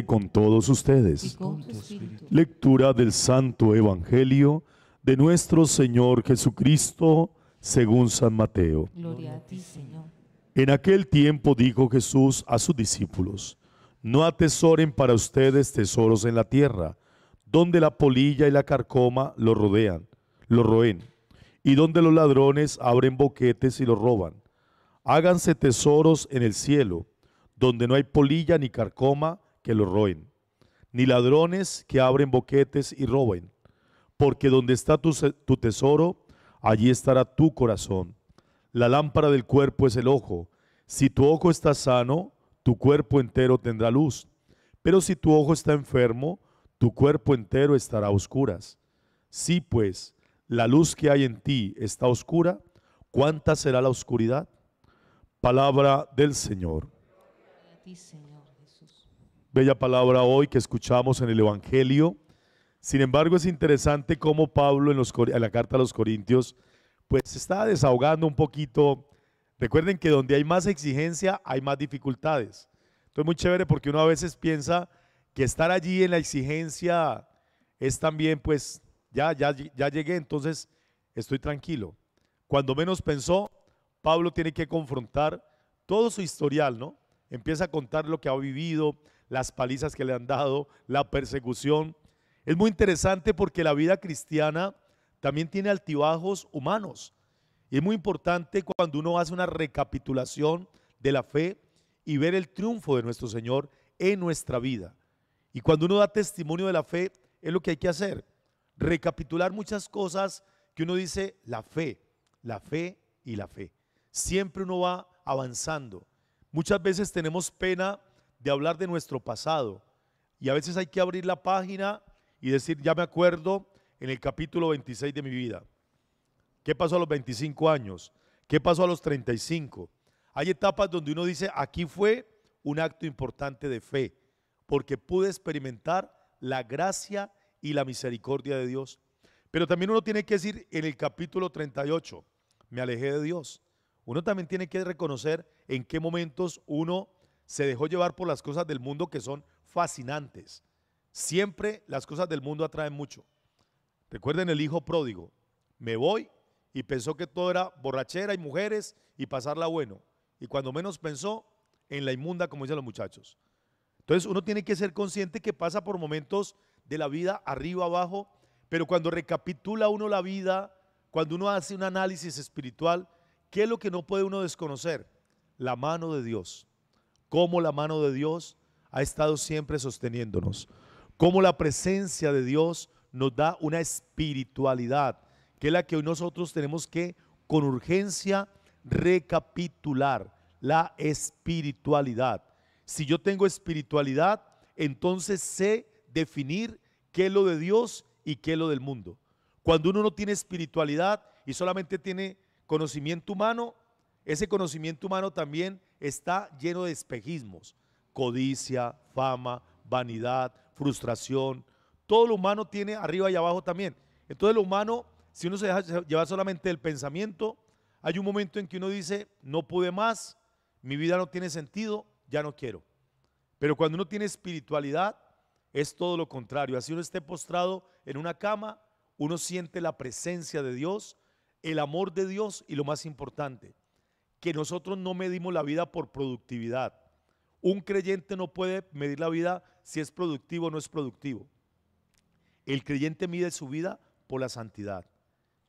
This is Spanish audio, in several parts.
con todos ustedes. con. Lectura del Santo Evangelio de nuestro Señor Jesucristo según San Mateo. Gloria a ti, Señor. En aquel tiempo dijo Jesús a sus discípulos, no atesoren para ustedes tesoros en la tierra, donde la polilla y la carcoma lo rodean, lo roen, y donde los ladrones abren boquetes y lo roban. Háganse tesoros en el cielo, donde no hay polilla ni carcoma que lo roen, ni ladrones que abren boquetes y roben, porque donde está tu, tesoro, allí estará tu corazón. La lámpara del cuerpo es el ojo. Si tu ojo está sano, tu cuerpo entero tendrá luz. Pero si tu ojo está enfermo, tu cuerpo entero estará a oscuras. Si pues la luz que hay en ti está oscura, ¿cuánta será la oscuridad? Palabra del Señor. Bella palabra hoy que escuchamos en el Evangelio. Sin embargo, es interesante cómo Pablo en, los, la carta a los Corintios, pues se está desahogando un poquito. Recuerden que donde hay más exigencia, hay más dificultades. Entonces, muy chévere porque uno a veces piensa que estar allí en la exigencia es también, pues, ya, ya, ya llegué, entonces estoy tranquilo. Cuando menos pensó, Pablo tiene que confrontar todo su historial, ¿no? Empieza a contar lo que ha vivido, las palizas que le han dado, la persecución. Es muy interesante porque la vida cristiana también tiene altibajos humanos. Y es muy importante cuando uno hace una recapitulación de la fe y ver el triunfo de nuestro Señor en nuestra vida. Y cuando uno da testimonio de la fe, es lo que hay que hacer. Recapitular muchas cosas que uno dice, la fe, la fe y la fe. Siempre uno va avanzando. Muchas veces tenemos pena de hablar de nuestro pasado. Y a veces hay que abrir la página y decir, ya me acuerdo en el capítulo 26 de mi vida. ¿Qué pasó a los 25 años? ¿Qué pasó a los 35? Hay etapas donde uno dice, aquí fue un acto importante de fe, porque pude experimentar la gracia y la misericordia de Dios. Pero también uno tiene que decir en el capítulo 38, me alejé de Dios. Uno también tiene que reconocer en qué momentos uno se dejó llevar por las cosas del mundo que son fascinantes. Siempre las cosas del mundo atraen mucho. Recuerden el hijo pródigo. Me voy y pensó que todo era borrachera y mujeres y pasarla bueno. Y cuando menos pensó, en la inmunda, como dicen los muchachos. Entonces uno tiene que ser consciente que pasa por momentos de la vida arriba, abajo, pero cuando recapitula uno la vida, cuando uno hace un análisis espiritual, ¿qué es lo que no puede uno desconocer? La mano de Dios. Cómo la mano de Dios ha estado siempre sosteniéndonos. Cómo la presencia de Dios nos da una espiritualidad, que es la que hoy nosotros tenemos que con urgencia recapitular, la espiritualidad. Si yo tengo espiritualidad, entonces sé definir qué es lo de Dios y qué es lo del mundo. Cuando uno no tiene espiritualidad y solamente tiene conocimiento humano, ese conocimiento humano también está lleno de espejismos, codicia, fama, vanidad, frustración. Todo lo humano tiene arriba y abajo también. Entonces lo humano, si uno se deja llevar solamente del pensamiento, hay un momento en que uno dice, no pude más, mi vida no tiene sentido, ya no quiero. Pero cuando uno tiene espiritualidad, es todo lo contrario. Así uno esté postrado en una cama, uno siente la presencia de Dios, el amor de Dios y lo más importante, que nosotros no medimos la vida por productividad. Un creyente no puede medir la vida si es productivo o no es productivo. El creyente mide su vida por la santidad.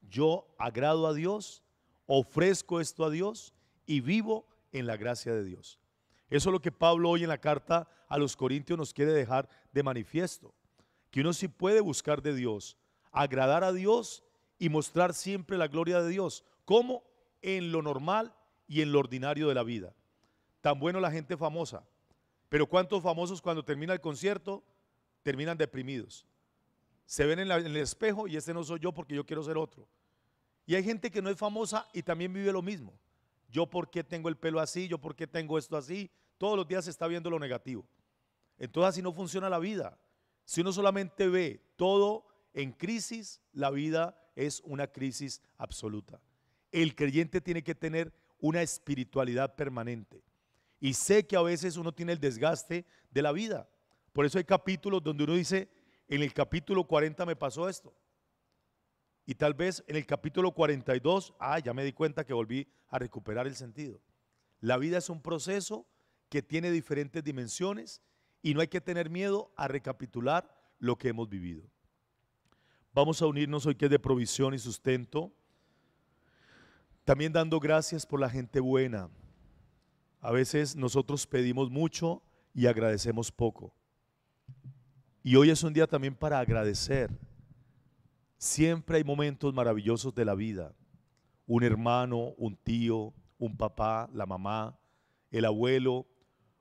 Yo agrado a Dios, ofrezco esto a Dios y vivo en la gracia de Dios. Eso es lo que Pablo hoy en la carta a los Corintios nos quiere dejar de manifiesto. Que uno sí puede buscar de Dios, agradar a Dios y mostrar siempre la gloria de Dios. como En lo normal y en lo ordinario de la vida. Tan bueno la gente famosa. Pero ¿cuántos famosos cuando termina el concierto terminan deprimidos? Se ven en, el espejo y este no soy yo porque yo quiero ser otro. Y hay gente que no es famosa y también vive lo mismo. Yo por qué tengo el pelo así, yo por qué tengo esto así. Todos los días se está viendo lo negativo. Entonces así no funciona la vida. Si uno solamente ve todo en crisis, la vida es una crisis absoluta. El creyente tiene que tener una espiritualidad permanente. Y sé que a veces uno tiene el desgaste de la vida, Por eso hay capítulos donde uno dice, en el capítulo 40 me pasó esto. Y tal vez en el capítulo 42, ah, ya me di cuenta que volví a recuperar el sentido. La vida es un proceso que tiene diferentes dimensiones y no hay que tener miedo a recapitular lo que hemos vivido. Vamos a unirnos hoy que es de provisión y sustento. También dando gracias por la gente buena. A veces nosotros pedimos mucho y agradecemos poco. Y hoy es un día también para agradecer. Siempre hay momentos maravillosos de la vida. Un hermano, un tío, un papá, la mamá, el abuelo,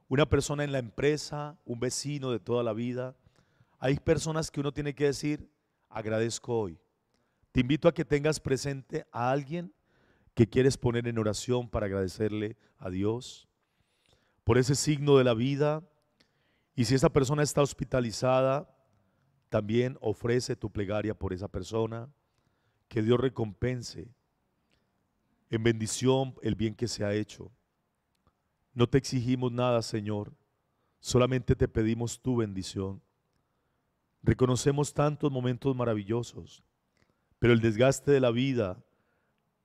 una persona en la empresa, un vecino de toda la vida. Hay personas que uno tiene que decir, agradezco hoy. Te invito a que tengas presente a alguien que quieres poner en oración para agradecerle a Dios por ese signo de la vida. Y si esa persona está hospitalizada, también ofrece tu plegaria por esa persona. Que Dios recompense en bendición el bien que se ha hecho. No te exigimos nada, Señor, solamente te pedimos tu bendición. Reconocemos tantos momentos maravillosos, pero el desgaste de la vida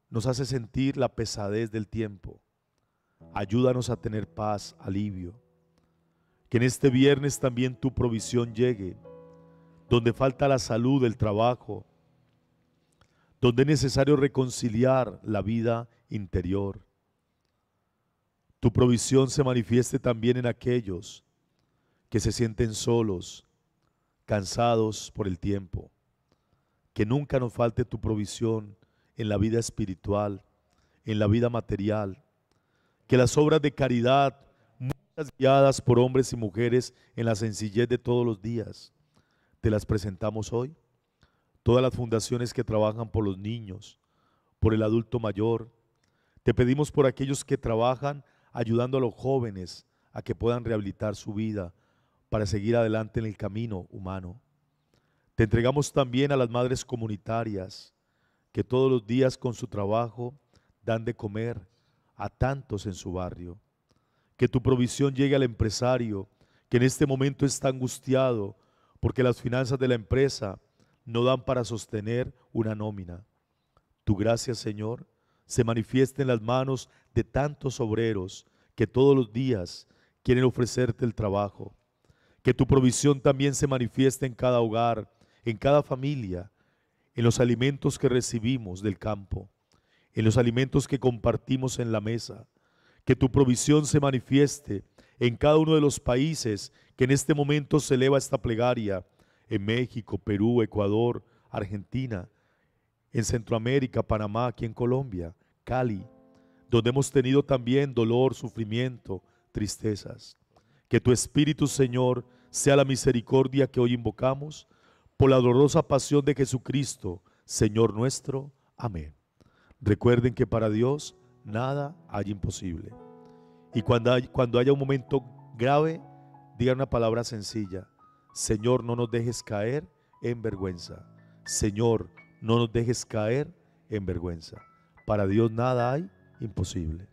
nos hace sentir la pesadez del tiempo. Ayúdanos a tener paz, alivio. Que en este viernes también tu provisión llegue, donde falta la salud, el trabajo, donde es necesario reconciliar la vida interior. Tu provisión se manifieste también en aquellos que se sienten solos, cansados por el tiempo. Que nunca nos falte tu provisión en la vida espiritual, en la vida material. Que las obras de caridad, muchas guiadas por hombres y mujeres en la sencillez de todos los días, te las presentamos hoy. Todas las fundaciones que trabajan por los niños, por el adulto mayor. Te pedimos por aquellos que trabajan ayudando a los jóvenes a que puedan rehabilitar su vida para seguir adelante en el camino humano. Te entregamos también a las madres comunitarias que todos los días con su trabajo dan de comer a tantos en su barrio. Que tu provisión llegue al empresario que en este momento está angustiado porque las finanzas de la empresa no dan para sostener una nómina. Tu gracia, Señor, se manifiesta en las manos de tantos obreros que todos los días quieren ofrecerte el trabajo. Que tu provisión también se manifieste en cada hogar, en cada familia, en los alimentos que recibimos del campo, en los alimentos que compartimos en la mesa. Que tu provisión se manifieste en cada uno de los países que en este momento se eleva esta plegaria, en México, Perú, Ecuador, Argentina, en Centroamérica, Panamá, aquí en Colombia, Cali, donde hemos tenido también dolor, sufrimiento, tristezas. Que tu Espíritu, Señor, sea la misericordia que hoy invocamos por la dolorosa pasión de Jesucristo, Señor nuestro. Amén. Recuerden que para Dios nada hay imposible. Y cuando, cuando haya un momento grave, digan una palabra sencilla. Señor, no nos dejes caer en vergüenza. Señor, no nos dejes caer en vergüenza. Para Dios nada hay imposible.